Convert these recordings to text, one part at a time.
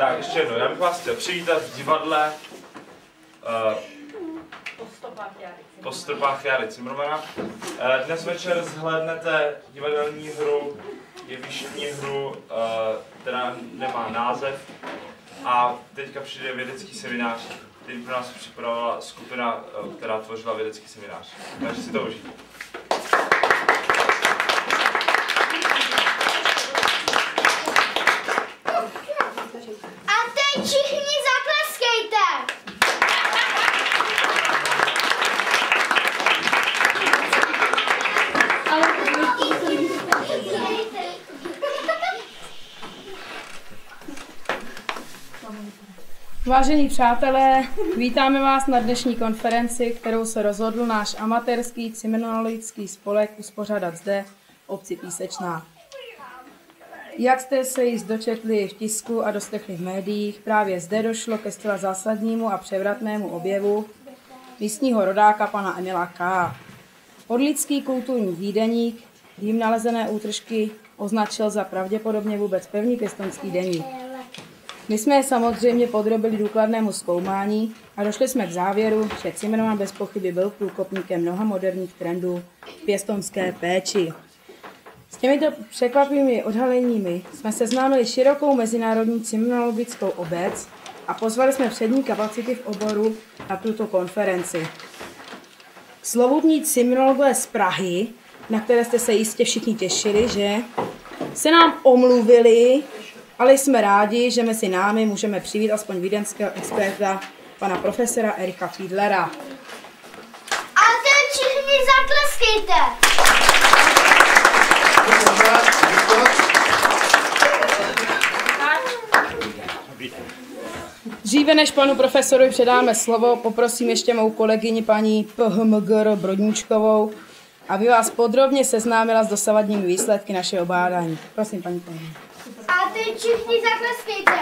Tak, ještě jednou, já bych vás chtěl přivítat v divadle uh, po stopách Jary Cimrmana. Uh, dnes večer zhlédnete divadelní hru, jevištní hru, uh, která nemá název. A teďka přijde vědecký seminář, který pro nás připravila skupina, která tvořila vědecký seminář. Takže si to užijte. A teď všichni zatleskejte! Vážení přátelé, vítáme vás na dnešní konferenci, kterou se rozhodl náš amatérský cimnologický spolek uspořádat zde v obci Písečná. Jak jste se již dočetli v tisku a dostechli v médiích, právě zde došlo ke zcela zásadnímu a převratnému objevu místního rodáka pana Emila K. Podlidský kulturní výdeník jim nalezené útržky označil za pravděpodobně vůbec první pěstonský deník. My jsme je samozřejmě podrobili důkladnému zkoumání a došli jsme k závěru, že Zimmermann bez pochyby byl průkopníkem mnoha moderních trendů v pěstonské péči. S těmito překvapivými odhaleními jsme seznámili širokou mezinárodní cimnologickou obec a pozvali jsme přední kapacity v oboru na tuto konferenci. Slovutní cimnologové z Prahy, na které jste se jistě všichni těšili, že se nám omluvili, ale jsme rádi, že mezi námi můžeme přivít aspoň vídeňského experta, pana profesora Erika Fiedlera. A teď všichni zatleskejte! Dříve než panu profesorovi předáme slovo, poprosím ještě mou kolegyni paní PHMGR Brodničkovou, aby vás podrobně seznámila s dosavadními výsledky našeho bádání. Prosím, paní kolegyně. A teď všichni zatleskejte!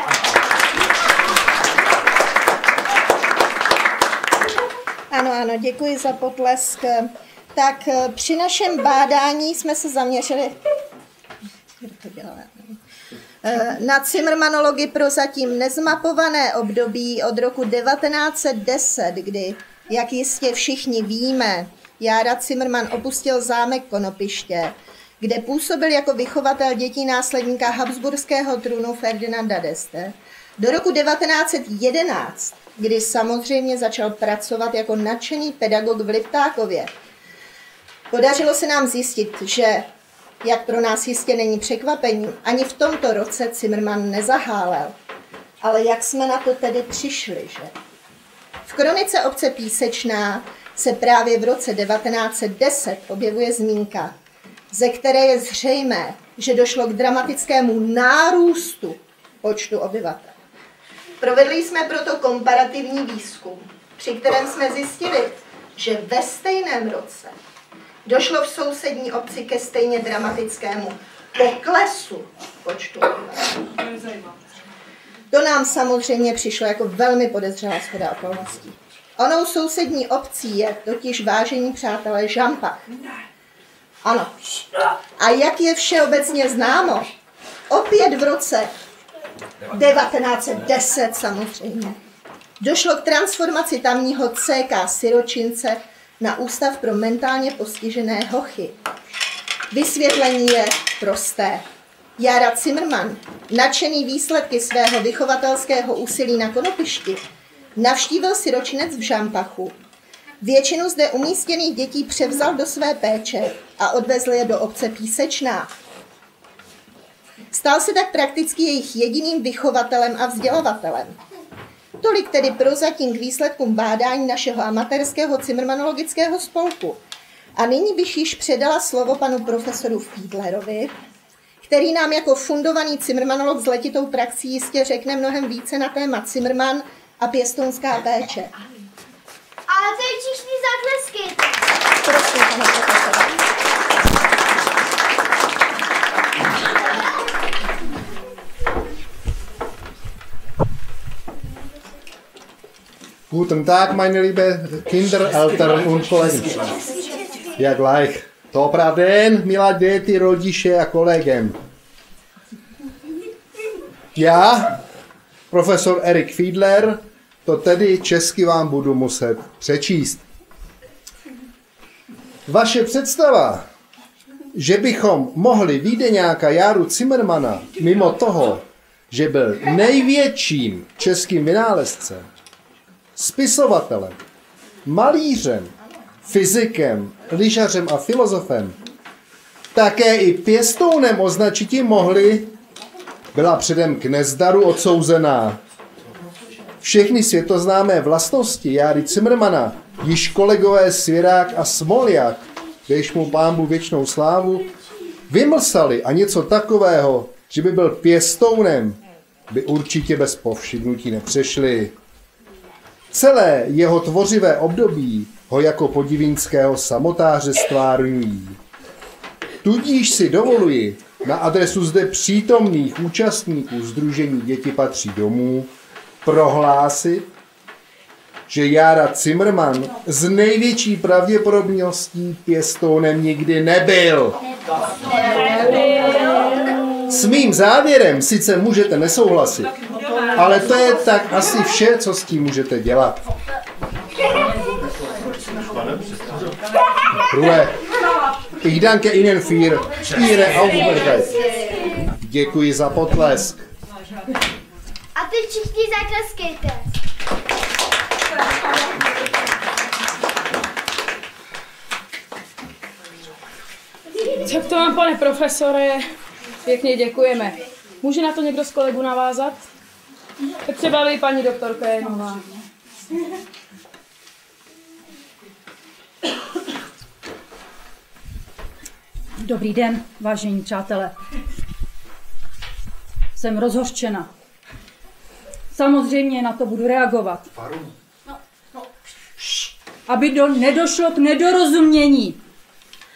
Ano, ano, děkuji za potlesk. Tak eh, při našem bádání jsme se zaměřili Eh, na Cimrmanologii pro zatím nezmapované období od roku 1910, kdy, jak jistě všichni víme, Jára Cimrman opustil zámek Konopiště, kde působil jako vychovatel dětí následníka Habsburského trůnu Ferdinanda d'Este, do roku 1911, kdy samozřejmě začal pracovat jako nadšený pedagog v Liptákově. Podařilo se nám zjistit, že, jak pro nás jistě není překvapením, ani v tomto roce Zimmermann nezahálel. Ale jak jsme na to tedy přišli, že? V kronice obce Písečná se právě v roce 1910 objevuje zmínka, ze které je zřejmé, že došlo k dramatickému nárůstu počtu obyvatel. Provedli jsme proto komparativní výzkum, při kterém jsme zjistili, že ve stejném roce došlo v sousední obci ke stejně dramatickému poklesu počtu obyvatel. To nám samozřejmě přišlo jako velmi podezřelá schoda okolností. Onou sousední obcí je totiž vážení přátelé Žampach. Ano. A jak je všeobecně známo, opět v roce 1910 samozřejmě. Došlo k transformaci tamního CK Siročince na Ústav pro mentálně postižené hochy. Vysvětlení je prosté. Jara Zimmermann, nadšený výsledky svého vychovatelského úsilí na Konopišti, navštívil siročinec v Žampachu. Většinu zde umístěných dětí převzal do své péče a odvezl je do obce Písečná, Stal se tak prakticky jejich jediným vychovatelem a vzdělavatelem. Tolik tedy prozatím k výsledkům bádání našeho amatérského cimrmanologického spolku. A nyní bych již předala slovo panu profesoru Fiedlerovi, který nám jako fundovaný cimrmanolog s letitou praxí jistě řekne mnohem více na téma Cimrman a pěstounská péče. A teď všichni zatleskejte! Prosím, pane profesore. Guten Tag, meine liebe Kinder, Eltern und Kollegen. Jak gleich. Dobrá den, milá děti, rodiče a kolegem. Já, profesor Erik Fiedler, to tedy česky vám budu muset přečíst. Vaše představa, že bychom mohli Vídeňáka Járu Zimmermana mimo toho, že byl největším českým vynálezcem, spisovatelem, malířem, fyzikem, lyžařem a filozofem, také i pěstounem označiti mohli, byla předem k nezdaru odsouzená. Všechny světoznámé vlastnosti Járy Zimmermana již kolegové Svěrák a Smoljak, když mu pámbu věčnou slávu, vymlsali a něco takového, že by byl pěstounem, by určitě bez povšimnutí nepřešli. Celé jeho tvořivé období ho jako podivínského samotáře stvárňují. Tudíž si dovoluji na adresu zde přítomných účastníků Združení Děti patří domů prohlásit, že Jára Zimmerman z největší pravděpodobností pěstounem nikdy nebyl. S mým závěrem sice můžete nesouhlasit, ale to je tak asi vše, co s tím můžete dělat. Ruhe. Ich danke Ihnen für Ihre Aufmerksamkeit. Děkuji za potlesk. Všichni zatleskejte. Tak to vám, pane profesore, pěkně děkujeme. Může na to někdo z kolegů navázat? Třeba vy, paní doktorka Jenová. Dobrý den, vážení přátelé. Jsem rozhořčena. Samozřejmě na to budu reagovat. Aby do, nedošlo k nedorozumění.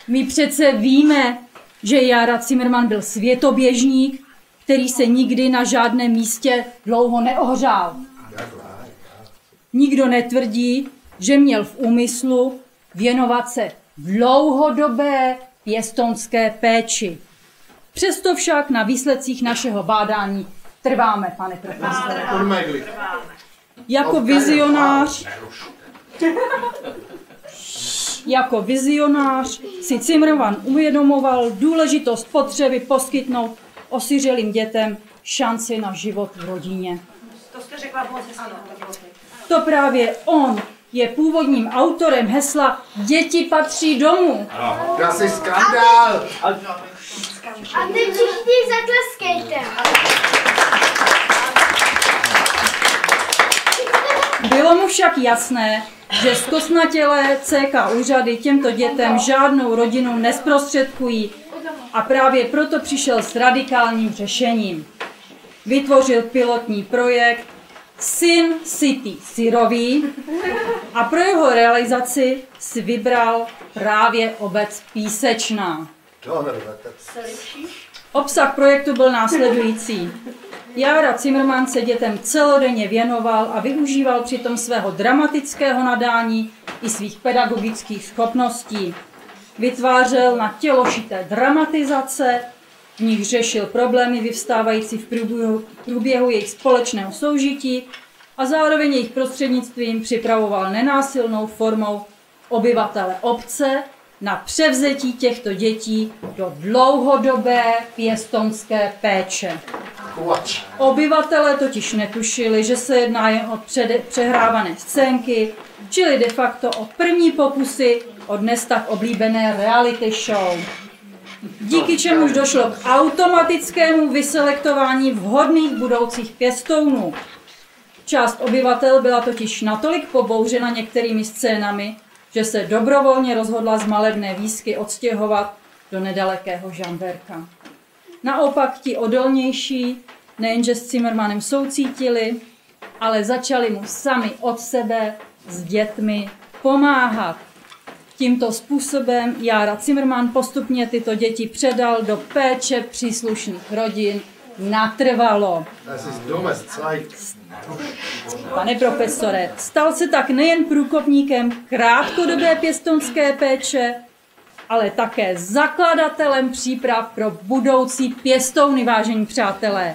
My přece víme, že Jara Zimmerman byl světoběžník, který se nikdy na žádném místě dlouho neohřál. Nikdo netvrdí, že měl v úmyslu věnovat se dlouhodobé pěstonské péči. Přesto však na výsledcích našeho bádání trváme, pane profesore. Jako vizionář, jako vizionář si Zimmerman uvědomoval důležitost potřeby poskytnout osiřelým dětem šanci na život v rodině. To jste řekla moc. Ano, to. To právě on je původním autorem hesla Děti patří domů. Asi skandál! A teď všichni zatleskejte. Bylo mu však jasné, že zkosnatělé CK úřady těmto dětem žádnou rodinu nesprostředkují a právě proto přišel s radikálním řešením. Vytvořil pilotní projekt Sin City Syrový a pro jeho realizaci si vybral právě obec Písečná. Obsah projektu byl následující. Jára Zimmerman se dětem celodenně věnoval a využíval přitom svého dramatického nadání i svých pedagogických schopností. Vytvářel na tělošité dramatizace, v nich řešil problémy vyvstávající v průběhu, průběhu jejich společného soužití a zároveň jejich prostřednictvím připravoval nenásilnou formou obyvatele obce na převzetí těchto dětí do dlouhodobé pěstonské péče. Obyvatelé totiž netušili, že se jedná jen o přehrávané scénky, čili de facto o první pokusy o dnes tak oblíbené reality show. Díky čemuž došlo k automatickému vyselektování vhodných budoucích pěstounů. Část obyvatel byla totiž natolik pobouřena některými scénami, že se dobrovolně rozhodla z malebné výsky odstěhovat do nedalekého Žamberka. Naopak ti odolnější nejenže s Zimmermanem soucítili, ale začali mu sami od sebe s dětmi pomáhat. Tímto způsobem Jára Zimmerman postupně tyto děti předal do péče příslušných rodin natrvalo. Pane profesore, stal se tak nejen průkopníkem krátkodobé pěstonské péče, ale také zakladatelem příprav pro budoucí pěstouny, vážení přátelé.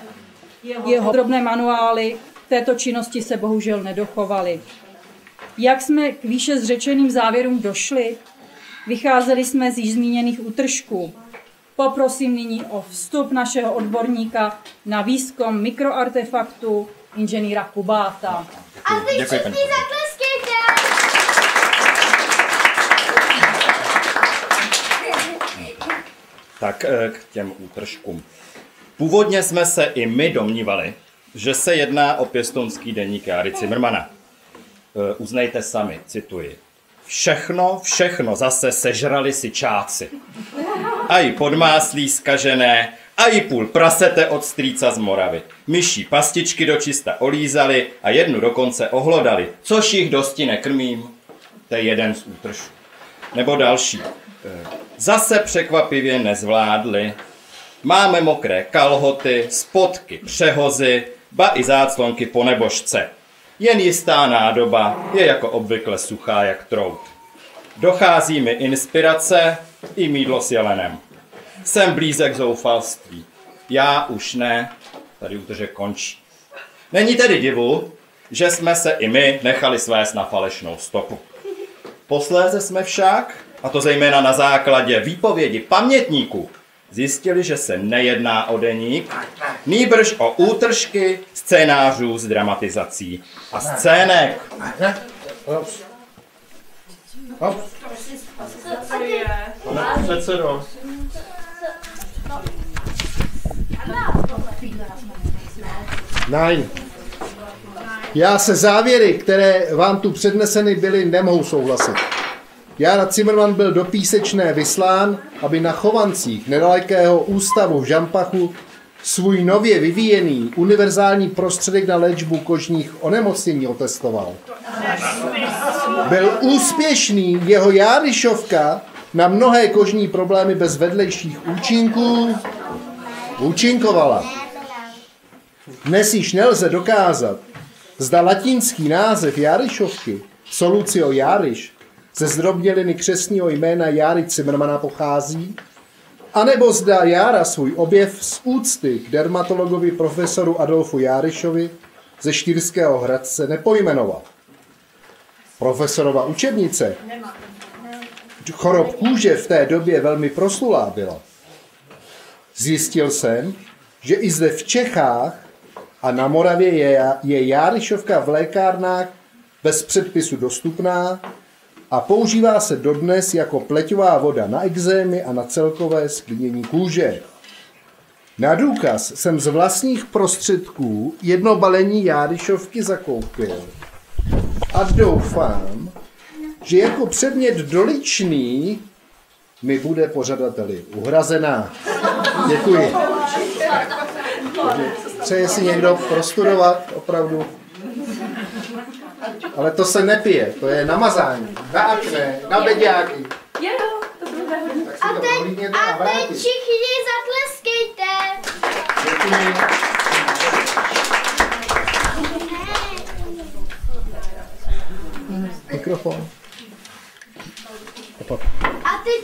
Jeho drobné manuály této činnosti se bohužel nedochovaly. Jak jsme k výše zřečeným závěrům došli? Vycházeli jsme z již zmíněných útržků. Poprosím nyní o vstup našeho odborníka na výzkum mikroartefaktů inženýra Kubáta. A paní všichni zatleskejte. Tak eh, k těm útržkům. Původně jsme se i my domnívali, že se jedná o pěstonský deník Jary Cimrmana. Eh, Uznejte sami, cituji. Všechno, všechno zase sežrali si čáci. A i podmáslí skažené, a i půl prasete od strýca z Moravy. Myší pastičky do čista olízali a jednu dokonce ohlodali, což jich dosti nekrmím. To je jeden z útržků. Nebo další. Zase překvapivě nezvládli. Máme mokré kalhoty, spotky, přehozy, ba i záclonky po nebožce. Jen jistá nádoba je jako obvykle suchá jak trout. Dochází mi inspirace i mídlo s jelenem. Jsem blízek zoufalství. Já už ne. Tady útržek končí. Není tedy divu, že jsme se i my nechali svést na falešnou stopu. Posléze jsme však, a to zejména na základě výpovědi pamětníků, zjistili, že se nejedná o deník, nýbrž o útržky scénářů z dramatizací a scének. Nein. Já se závěry, které vám tu předneseny byly, nemohu souhlasit. Jára Zimmermann byl do Písečné vyslán, aby na Chovancích nedalekého ústavu v Žampachu svůj nově vyvíjený univerzální prostředek na léčbu kožních onemocnění otestoval. Byl úspěšný, jeho járyšovka na mnohé kožní problémy bez vedlejších účinků účinkovala. Dnes již nelze dokázat, zda latinský název Járyšovky, Solucio Járyš, ze zdrobněliny křesního jména Járy Zimmermana pochází, anebo zda Jára svůj objev z úcty k dermatologovi profesoru Adolfu Járyšovi ze Štýrského Hradce nepojmenoval. Profesorova učebnice chorob kůže v té době velmi proslulá byla. Zjistil jsem, že i zde v Čechách a na Moravě je, je Járyšovka v lékárnách bez předpisu dostupná a používá se dodnes jako pleťová voda na exémy a na celkové sklínění kůže. Na důkaz jsem z vlastních prostředků jedno balení Járyšovky zakoupil a doufám, že jako předmět doličný mi bude pořadateli uhrazená. Děkuji. Přeje si někdo prostudovat opravdu? Ale to se nepije, to je namazání, na akné, na beďáky. A teď, Ohlídněte a teď vrátit. všichni zatleskejte. Děkuji. Mikrofon. Opak. A teď...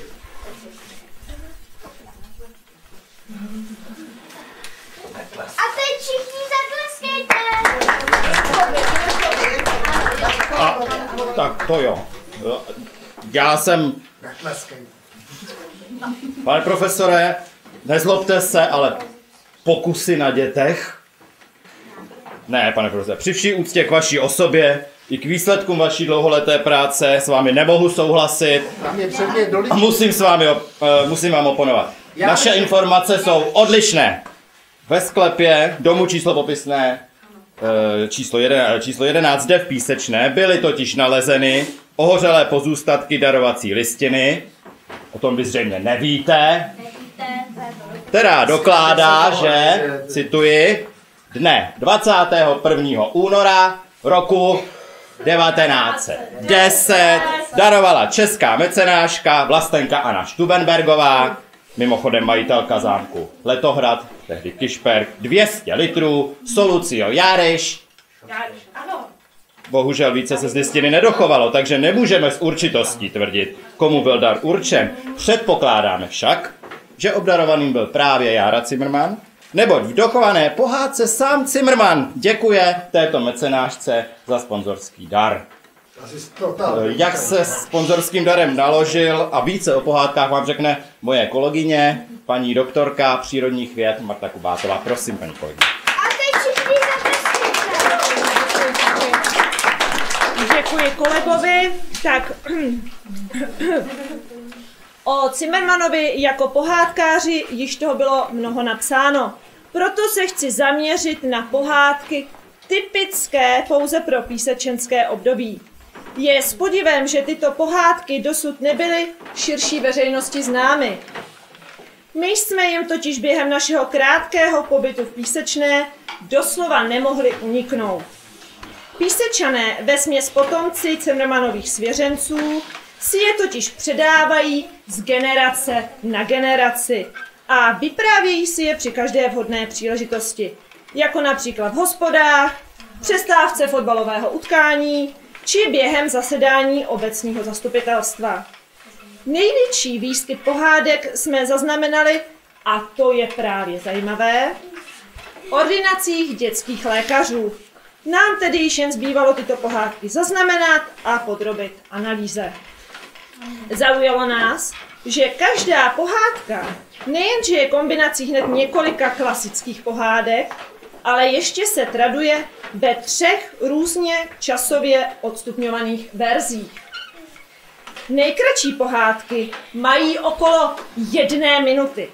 A teď všichni zatleskejte. A, tak to jo. Já jsem... Pane profesore, nezlobte se, ale pokusy na dětech? Ne, pane profesore, při vší úctě k vaší osobě i k výsledkům vaší dlouholeté práce s vámi nemohu souhlasit a musím s vámi, eh, musím vám oponovat. Naše informace jsou odlišné. Ve sklepě, domu číslo popisné, číslo, jeden, eh, číslo 11 zde v Písečné, byly totiž nalezeny ohořelé pozůstatky darovací listiny, o tom vy zřejmě nevíte, která dokládá, že, cituji, dne 21. února roku 1910 darovala česká mecenáška Vlastenka Anna Stubenbergová, mimochodem majitelka zámku Letohrad, tehdy Kišperk, 200 litrů, Solucio Járyš. Bohužel více se z listiny nedochovalo, takže nemůžeme s určitostí tvrdit, komu byl dar určen. Předpokládáme však, že obdarovaným byl právě Jára Zimmermann Neboť v dochované pohádce sám Zimmerman děkuje této mecenášce za sponzorský dar. Jak se s sponzorským darem naložil a více o pohádkách vám řekne moje kolegyně, paní doktorka přírodních věd Marta Kubátová. Prosím, paní kolegyně. Děkuji kolegovi. Tak o Zimmermanovi jako pohádkáři již toho bylo mnoho napsáno. Proto se chci zaměřit na pohádky typické pouze pro písečenské období. Je s podivem, že tyto pohádky dosud nebyly širší veřejnosti známy. My jsme jim totiž během našeho krátkého pobytu v Písečné doslova nemohli uniknout. Písečané ve směs potomci Cimrmanových svěřenců si je totiž předávají z generace na generaci a vyprávějí si je při každé vhodné příležitosti, jako například v hospodách, přestávce fotbalového utkání či během zasedání obecního zastupitelstva. Největší výskyt pohádek jsme zaznamenali, a to je právě zajímavé, ordinacích dětských lékařů. Nám tedy již jen zbývalo tyto pohádky zaznamenat a podrobit analýze. Zaujalo nás, že každá pohádka nejenže je kombinací hned několika klasických pohádek, ale ještě se traduje ve třech různě časově odstupňovaných verzích. Nejkratší pohádky mají okolo jedné minuty.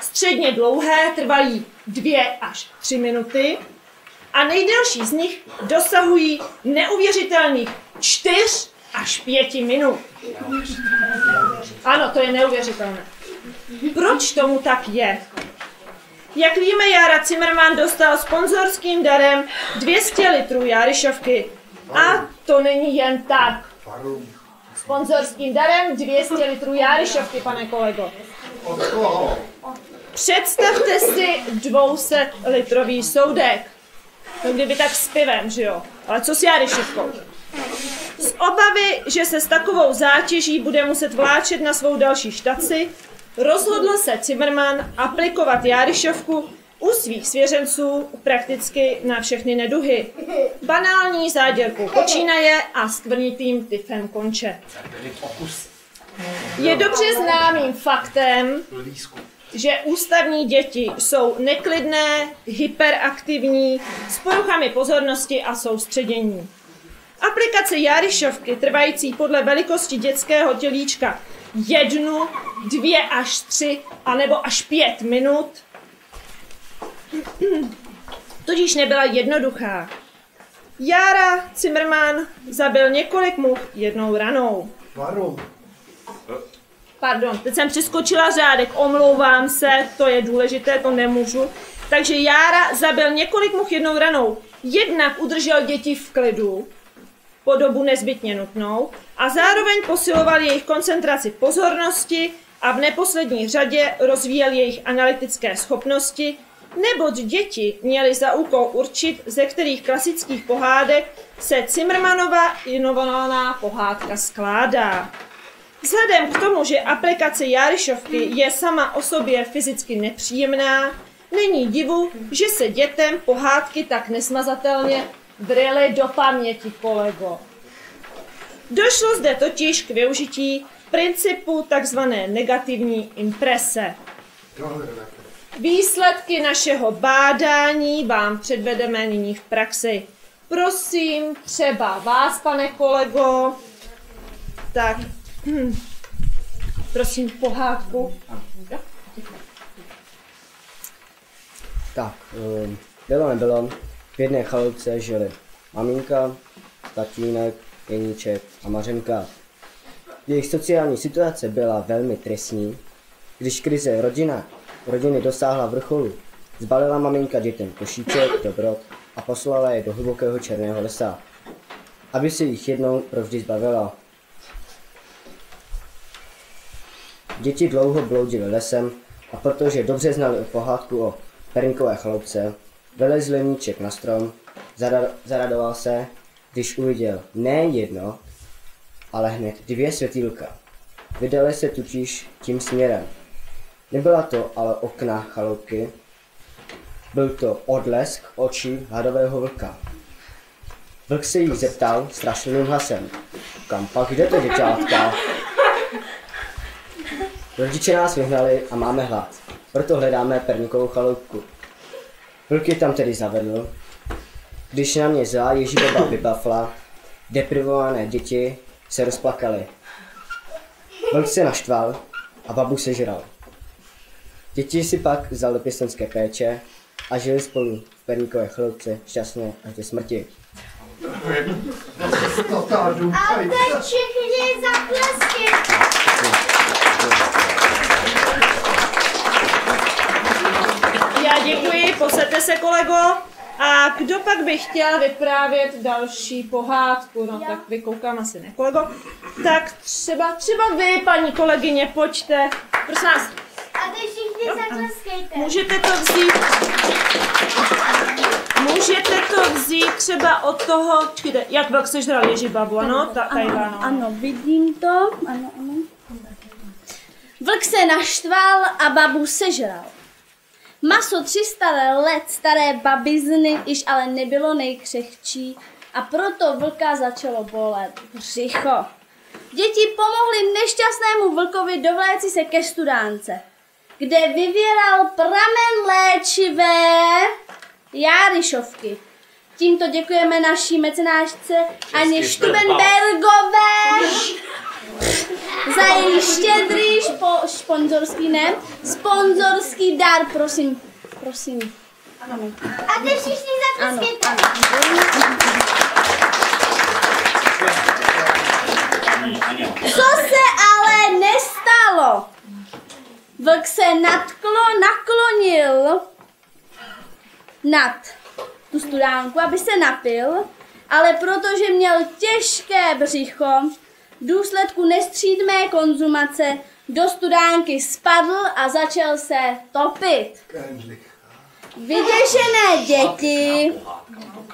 Středně dlouhé trvají dvě až tři minuty a nejdelší z nich dosahují neuvěřitelných čtyř až pěti minut. Ano, to je neuvěřitelné. Proč tomu tak je? Jak víme, Jara Zimmerman dostal sponzorským darem 200 litrů járyšovky. A to není jen tak. Sponzorským darem 200 litrů járyšovky, pane kolego. Představte si 200 litrový soudek. No kdyby tak s pivem, že jo? Ale co s járyšovkou? Z obavy, že se s takovou zátěží bude muset vláčet na svou další štaci, rozhodl se Zimmerman aplikovat járyšovku u svých svěřenců prakticky na všechny neduhy. Banální záděrkou počínaje a skvrnitým tyfem konče. Je dobře známým faktem, že ústavní děti jsou neklidné, hyperaktivní, s poruchami pozornosti a soustředění. Aplikace járyšovky trvající podle velikosti dětského tělíčka jednu, dvě až tři, anebo až pět minut, tudíž nebyla jednoduchá. Jára Zimmerman zabil několik much jednou ranou. Pardon, teď jsem přeskočila řádek, omlouvám se, to je důležité, to nemůžu. Takže Jára zabil několik much jednou ranou. Jednak udržel děti v klidu, po dobu nezbytně nutnou a zároveň posiloval jejich koncentraci pozornosti a v neposlední řadě rozvíjel jejich analytické schopnosti, neboť děti měly za úkol určit, ze kterých klasických pohádek se Zimmermanova inovovaná pohádka skládá. Vzhledem k tomu, že aplikace Járyšovky je sama o sobě fyzicky nepříjemná, není divu, že se dětem pohádky tak nesmazatelně vrily do paměti, kolego. Došlo zde totiž k využití principu takzvané negativní imprese. Výsledky našeho bádání vám předvedeme nyní v praxi. Prosím, třeba vás, pane kolego, tak hm, prosím pohádku. Tak, um, bylo nebylo, v jedné chalupce žili maminka, tatínek, Jeníček a Mařenka. Jejich sociální situace byla velmi tristní. Když krize rodina, rodiny dosáhla vrcholu, zbalila maminka dětem košíček, dobrot a poslala je do hlubokého černého lesa, aby se jich jednou provždy zbavila. Děti dlouho bloudily lesem a protože dobře znali pohádku o Perinkové chloupce, vylezl Jeníček na strom, zara- zaradoval se, když uviděl ne jedno, ale hned dvě světýlka. Vydali se totiž tím směrem. Nebyla to ale okna chaloupky, Byl to odlesk očí hladového vlka. Vlk se jí zeptal strašlivým hlasem. Kam pak jdete, děťátka? Rodiče nás vyhnali a máme hlad. Proto hledáme perníkovou chaloupku. Je tam tedy zavedl. Když na mě zlá Ježíbaba vybafla, deprivované děti se rozplakaly. Vlk se naštval a babu sežral. Děti si pak vzali do pěstounské péče a žili spolu v perníkové chloupce šťastně až do smrti. A teď všichni zatleskejte. Děkuji, posaďte se kolego. A kdo pak by chtěl vyprávět další pohádku? No tak vy koukám asi ne, kolego. Tak třeba, třeba vy, paní kolegyně, pojďte. Prosím vás, A teď všichni zatleskejte. můžete to vzít... Můžete to vzít třeba od toho, čekajte, jak velk sežral Ježibabu, ano? Ta, tady, ano. Ano, vidím to. Ano, ano. Vlk se naštval a babu sežral. Maso 300 let staré babizny již ale nebylo nejkřehčí a proto vlka začalo bolet břicho. Děti pomohly nešťastnému vlkovi dovléci se ke studánce, kde vyvěral pramen léčivé Járyšovky. Tímto děkujeme naší mecenášce Aně Štubenbergové za její štědrý špo, šponzorský, ne, sponzorský dar, prosím, prosím. Ano. A teď všichni Ano, ano. Co se ale nestalo? Vlk se natklo, naklonil nad tu studánku, aby se napil, ale protože měl těžké břicho, v důsledku nestřídmé konzumace do studánky spadl a začal se topit. Vyděšené děti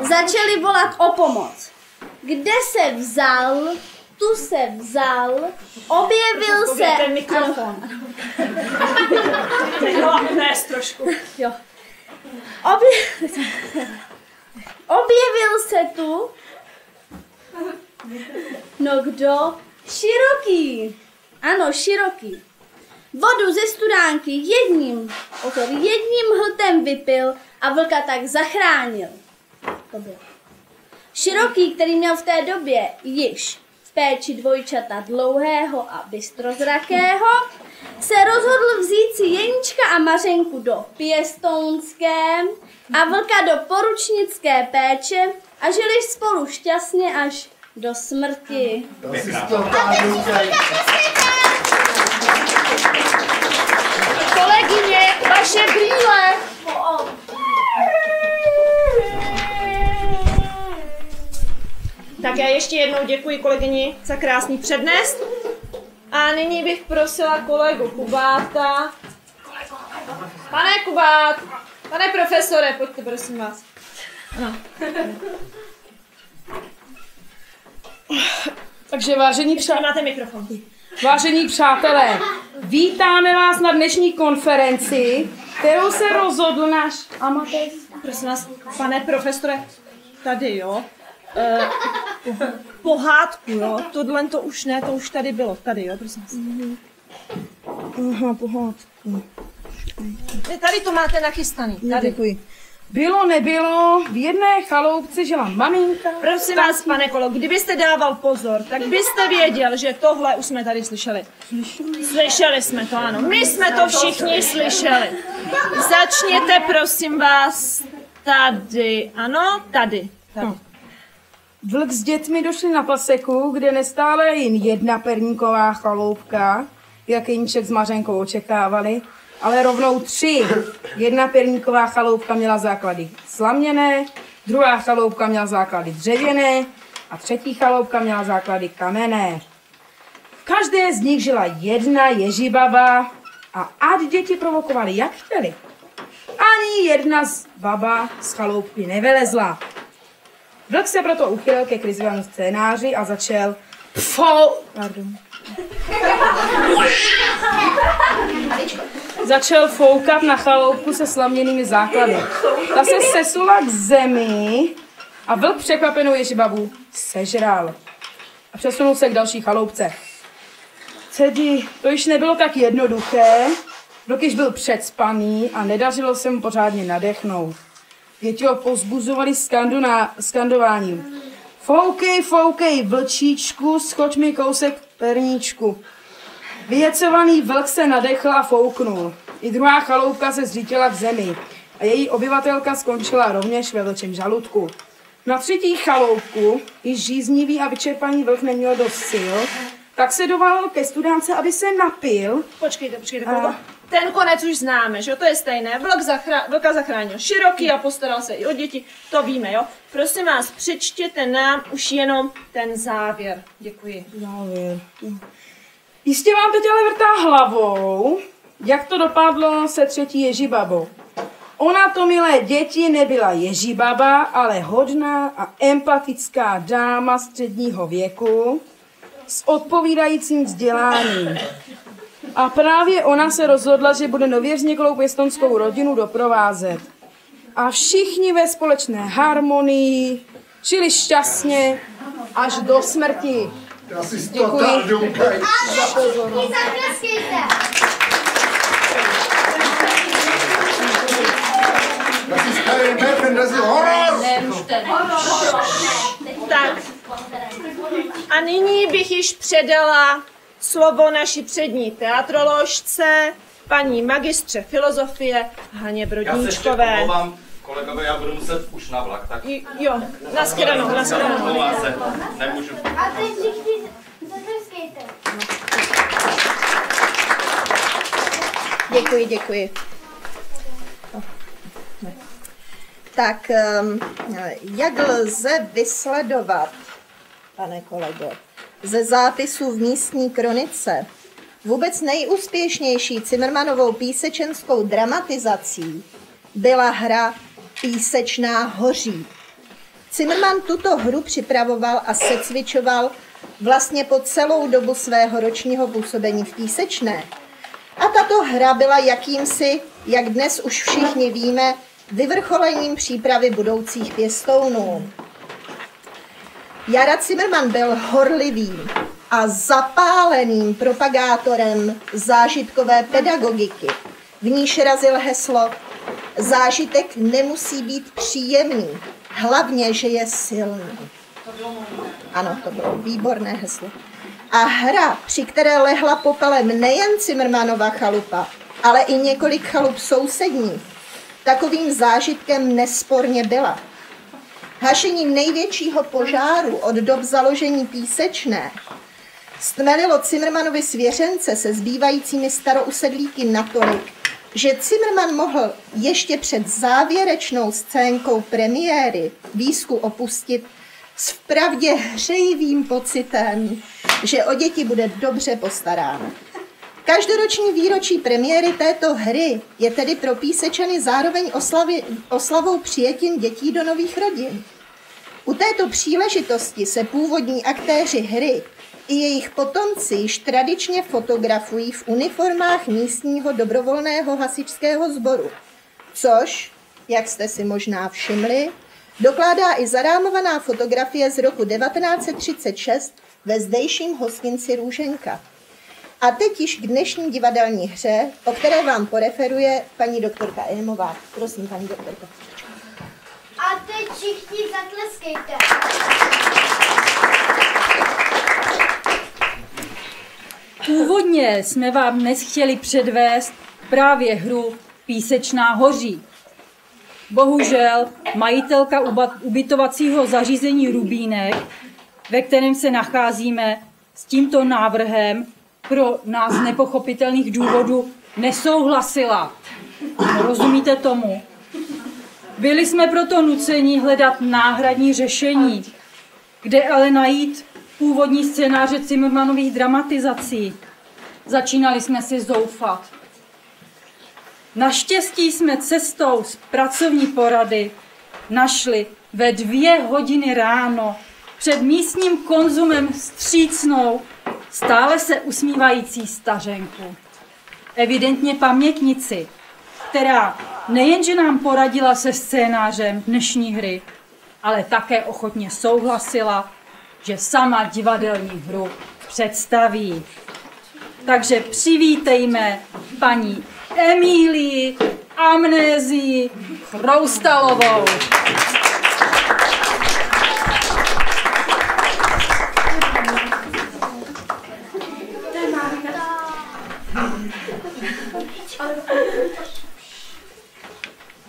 začaly volat o pomoc. Kde se vzal, tu se vzal, objevil se... Ten mikrofon. Dnes trošku. Jo. Obje... Objevil se tu... No kdo? Široký. Ano, široký. Vodu ze studánky jedním, pozor, jedním hltem vypil a vlka tak zachránil. To bylo. Široký, který měl v té době již v péči dvojčata dlouhého a bystrozrakého, se rozhodl vzít si Jeníčka a Mařenku do pěstounské a vlka do poručnické péče a žili spolu šťastně až do smrti. Kolegyně, vaše brýle. Tak já ještě jednou děkuji kolegyni za krásný přednes. A nyní bych prosila kolegu Kubáta. Pane Kubát, pane profesore, pojďte prosím vás. Ano. Takže vážení, přá... Máte mikrofon. vážení přátelé, vítáme vás na dnešní konferenci, kterou se rozhodl náš amatérský Prosím vás, pane profesore, tady jo. Eh, pohádku, jo. Tohle to už ne, to už tady bylo. Tady, jo, prosím vás. Aha, pohádku. Tady to máte nachystaný. Tady. Děkuji. Bylo, nebylo, v jedné chaloupce žila maminka. Prosím vás, pane Kolo, kdybyste dával pozor, tak byste věděl, že tohle už jsme tady slyšeli. Slyšeli jsme to, ano. My jsme to všichni slyšeli. Začněte, prosím vás, tady. Ano, tady. tady. Vlk s dětmi došli na paseku, kde nestále jen jedna perníková chaloupka, jak Jeníček s Mařenkou očekávali, ale rovnou tři. Jedna perníková chaloupka měla základy slaměné, druhá chaloupka měla základy dřevěné a třetí chaloupka měla základy kamenné. V každé z nich žila jedna ježibaba a ať děti provokovali jak chtěli. Ani jedna z baba z chaloupky nevylezla. Vlk se proto uchylil ke krizovému scénáři a začal fol, pardon, Začal foukat na chaloupku se slaměnými základy. Ta se sesula k zemi a vlk překvapenou ježibabu sežral. A přesunul se k další chaloupce. Tedy to již nebylo tak jednoduché, vlk již byl předspaný a nedařilo se mu pořádně nadechnout. Děti ho pozbuzovali skandona, skandováním. Foukej, foukej, vlčíčku, skoč mi kousek perníčku. Vyjecovaný vlk se nadechl a fouknul. I druhá chaloupka se zřítila k zemi a její obyvatelka skončila rovněž ve vlčím žaludku. Na třetí chaloupku, již žíznivý a vyčerpaný vlk neměl dost sil, tak se dovalil ke studánce, aby se napil. Počkejte, počkejte, A-. Ten konec už známe, že jo? To je stejné. Vlk zachrá... Vlka zachránil široký a postaral se i o děti. To víme, jo? Prosím vás, přečtěte nám už jenom ten závěr. Děkuji. Závěr. Jistě vám teď ale vrtá hlavou, jak to dopadlo se třetí ježibabou. Ona to, milé děti, nebyla ježibaba, ale hodná a empatická dáma středního věku s odpovídajícím vzděláním. A právě ona se rozhodla, že bude nově vzniklou pěstonskou rodinu doprovázet. A všichni ve společné harmonii žili šťastně až do smrti. Asi z Děkuji. Za pozornost. Das ist kein Märchen, das ist Horror! Tak. A nyní bych již předala slovo naší přední teatroložce, paní magistře filozofie Haně Já se ještě Brodníčkové. omlouvám, kolegové, já budu muset už na vlak, tak I- Jo, naschledanou, naschledanou. omlouvám se, nemůžu. A teď všichni zatleskejte. Děkuji, děkuji. Tak, um, jak lze vysledovat, pane kolego, ze zápisu v místní kronice, vůbec nejúspěšnější Cimrmanovou písečenskou dramatizací byla hra Písečná hoří. Zimmerman tuto hru připravoval a secvičoval vlastně po celou dobu svého ročního působení v Písečné. A tato hra byla jakýmsi, jak dnes už všichni víme, vyvrcholením přípravy budoucích pěstounů. Jara Zimmerman byl horlivým a zapáleným propagátorem zážitkové pedagogiky. V níž razil heslo Zážitek nemusí být příjemný, hlavně, že je silný. Ano, to bylo výborné heslo. A hra, při které lehla popelem nejen Cimrmanova chalupa, ale i několik chalup sousedních, takovým zážitkem nesporně byla. Hašením největšího požáru od dob založení písečné stmelilo Cimrmanovi svěřence se zbývajícími starousedlíky natolik, že Zimmerman mohl ještě před závěrečnou scénkou premiéry výzku opustit s vpravdě hřejivým pocitem, že o děti bude dobře postaráno. Každoroční výročí premiéry této hry je tedy pro písečany zároveň oslavy, oslavou přijetím dětí do nových rodin. U této příležitosti se původní aktéři hry i jejich potomci již tradičně fotografují v uniformách místního dobrovolného hasičského sboru, což, jak jste si možná všimli, dokládá i zarámovaná fotografie z roku 1936 ve zdejším hostinci Růženka. A teď již k dnešní divadelní hře, o které vám poreferuje paní doktorka Ilmová. Prosím, paní doktorko. A teď všichni zatleskejte. Původně jsme vám dnes chtěli předvést právě hru Písečná hoří. Bohužel majitelka ubytovacího zařízení Rubínek, ve kterém se nacházíme, s tímto návrhem pro nás nepochopitelných důvodů nesouhlasila. Rozumíte tomu? Byli jsme proto nuceni hledat náhradní řešení, kde ale najít původní scénáře Zimmermanových dramatizací. Začínali jsme si zoufat. Naštěstí jsme cestou z pracovní porady našli ve dvě hodiny ráno před místním konzumem střícnou stále se usmívající stařenku. Evidentně pamětnici, která nejenže nám poradila se scénářem dnešní hry, ale také ochotně souhlasila, že sama divadelní hru představí. Takže přivítejme paní Emílii Amnézii Chroustalovou.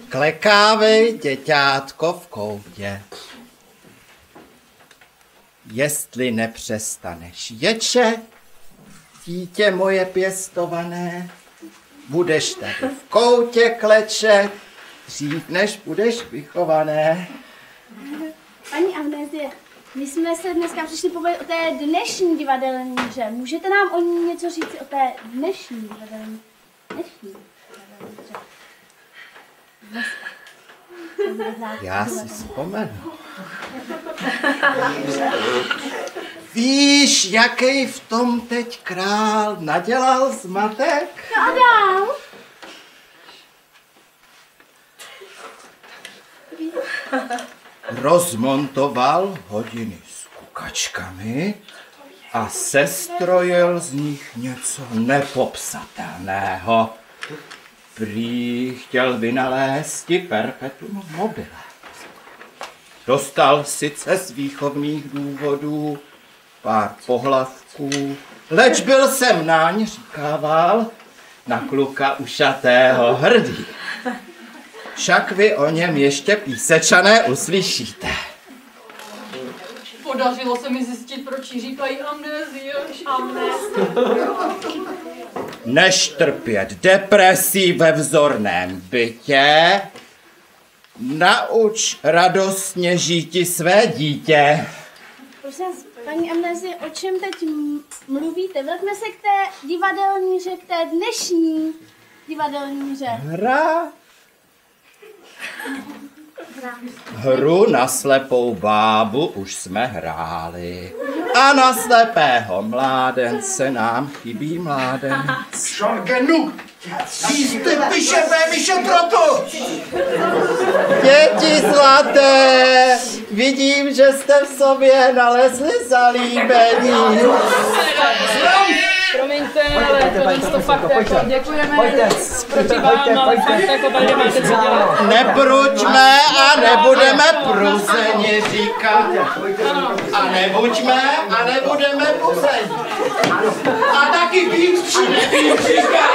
Klekávej, děťátko v koutě. Jestli nepřestaneš ječe, dítě moje pěstované, budeš tady v koutě kleče, dřív než budeš vychované. Paní Amnézie, my jsme se dneska přišli povědět o té dnešní divadelní hře. Můžete nám o ní něco říct o té dnešní divadelní, dnešní divadelní hře? Dneska. Já si vzpomenu. Víš, jaký v tom teď král nadělal zmatek? No a dál? Rozmontoval hodiny s kukačkami a sestrojil z nich něco nepopsatelného. Prý chtěl vynalézt perpetuum mobile. Dostal sice z výchovných důvodů pár pohlavků, leč byl jsem náň, říkával, na kluka ušatého hrdý. Však vy o něm ještě písečané uslyšíte. Podařilo se mi zjistit, proč jí říkají amnézie. Než trpět depresí ve vzorném bytě, nauč radostně žíti své dítě. Prosím paní Amnézie, o čem teď mluvíte? Vraťme se k té divadelní hře, k té dnešní divadelní hře. Hra Hru na slepou bábu už jsme hráli. A na slepého mládence nám chybí mládenec. Šargenu! Jízdy vyševé vyšetrotu! Děti zlaté, vidím, že jste v sobě nalezli zalíbení. Promiňte, ale tohle to fakt jako děkujeme. Proti vám, ale fakt jako tady máte co dělat. Nepruďme a nebudeme pruzeni říkat. A nebuďme a nebudeme pruzeni. A taky být či nebýt říkat.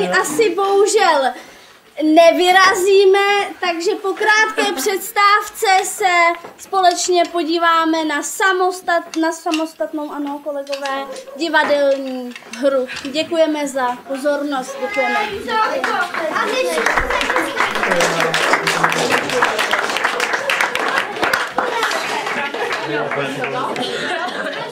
Ní asi bohužel nevyrazíme, takže po krátké předstávce se společně podíváme na, samostat, na samostatnou, ano kolegové, divadelní hru. Děkujeme za pozornost, děkujeme. Teď